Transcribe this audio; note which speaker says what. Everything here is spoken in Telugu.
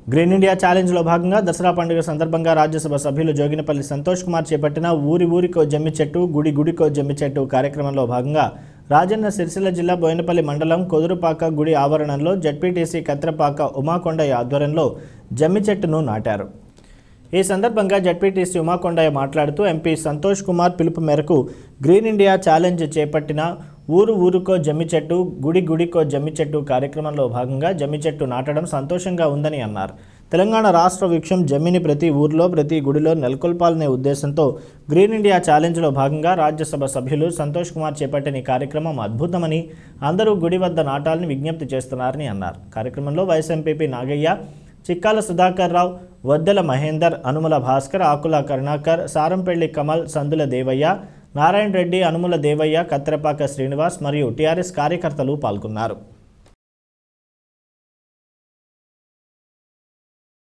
Speaker 1: గ్రీన్ ఇండియా ఛాలెంజ్లో భాగంగా దసరా పండుగ సందర్భంగా రాజ్యసభ సభ్యులు జోగినపల్లి సంతోష్ కుమార్ చేపట్టిన ఊరి ఊరికో జమ్మి చెట్టు గుడి గుడికో జమ్మి చెట్టు కార్యక్రమంలో భాగంగా రాజన్న సిరిసిల్ల జిల్లా బోయినపల్లి మండలం కొదురుపాక గుడి ఆవరణంలో జడ్పీటీసీ కత్రపాక ఉమాకొండయ్య ఆధ్వర్యంలో జమ్మి చెట్టును నాటారు. ఈ సందర్భంగా జడ్పీటీసీ ఉమాకొండయ్య మాట్లాడుతూ ఎంపీ సంతోష్ కుమార్ పిలుపు మేరకు గ్రీన్ ఇండియా ఛాలెంజ్ చేపట్టిన ఊరు ఊరుకో జమ్మి చెట్టు గుడి గుడికో జమ్మి చెట్టు కార్యక్రమంలో భాగంగా జమ్మి చెట్టు నాటడం సంతోషంగా ఉందని అన్నారు. తెలంగాణ రాష్ట్ర వృక్షం జమ్మిని ప్రతి ఊర్లో ప్రతి గుడిలో నెలకొల్పాలనే ఉద్దేశంతో గ్రీన్ ఇండియా ఛాలెంజ్లో భాగంగా రాజ్యసభ సభ్యులు సంతోష్ కుమార్ చేపట్టిన ఈ కార్యక్రమం అద్భుతమని అందరూ గుడి వద్ద నాటాలని విజ్ఞప్తి చేస్తున్నారని అన్నారు. కార్యక్రమంలో వైస్ ఎంపీపీ నాగయ్య చిక్కాల సుధాకర్ రావు వద్దెల మహేందర్ అనుమల భాస్కర్ ఆకుల కరుణాకర్ సారంపల్లి కమల్ సందుల దేవయ్య నారాయణ రెడ్డి అనుముల దేవయ్య కత్తెరపాక శ్రీనివాస్ మరియు టీఆర్ఎస్ కార్యకర్తలు పాల్గొన్నారు.